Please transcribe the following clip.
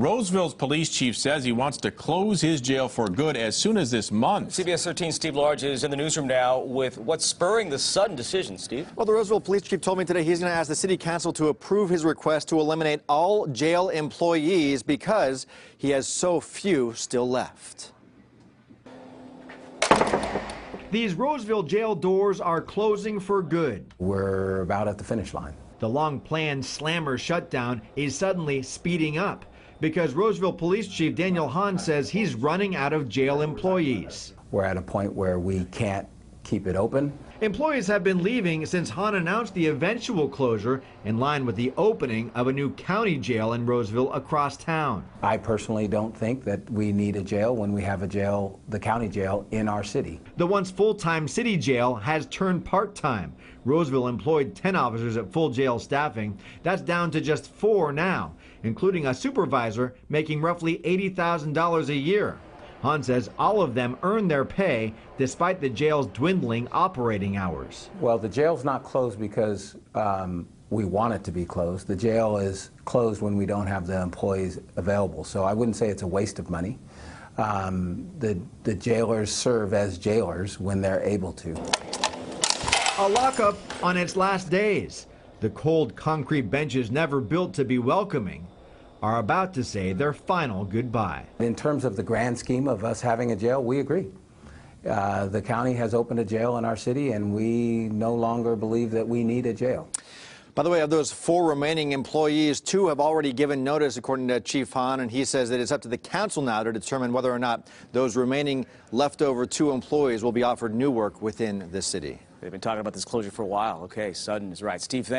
Roseville's police chief says he wants to close his jail for good as soon as this month. CBS 13 Steve Large is in the newsroom now with what's spurring the sudden decision, Steve. Well, the Roseville police chief told me today he's going to ask the city council to approve his request to eliminate all jail employees because he has so few still left. These Roseville jail doors are closing for good. We're about at the finish line. The long planned slammer shutdown is suddenly speeding up because Roseville Police Chief Daniel Hahn says he's running out of jail employees. We're at a point where we can't keep it open. Employees have been leaving since Hahn announced the eventual closure in line with the opening of a new county jail in Roseville across town. I personally don't think that we need a jail when we have a jail, the county jail, in our city. The once full-time city jail has turned part-time. Roseville employed 10 officers at full jail staffing. That's down to just four now, including a supervisor making roughly $80,000 a year. Hahn says all of them earn their pay despite the jail's dwindling operating hours. Well, the jail's not closed because um, we want it to be closed. The jail is closed when we don't have the employees available. So I wouldn't say it's a waste of money. Um, the, the jailers serve as jailers when they're able to. A lockup on its last days. The cold concrete benches never built to be welcoming are about to say their final goodbye. In terms of the grand scheme of us having a jail, we agree. Uh, the county has opened a jail in our city, and we no longer believe that we need a jail. By the way, of those four remaining employees, two have already given notice, according to Chief Hahn, and he says that it's up to the council now to determine whether or not those remaining leftover two employees will be offered new work within the city. They've been talking about this closure for a while. Okay, Sudden is right. Steve, thanks.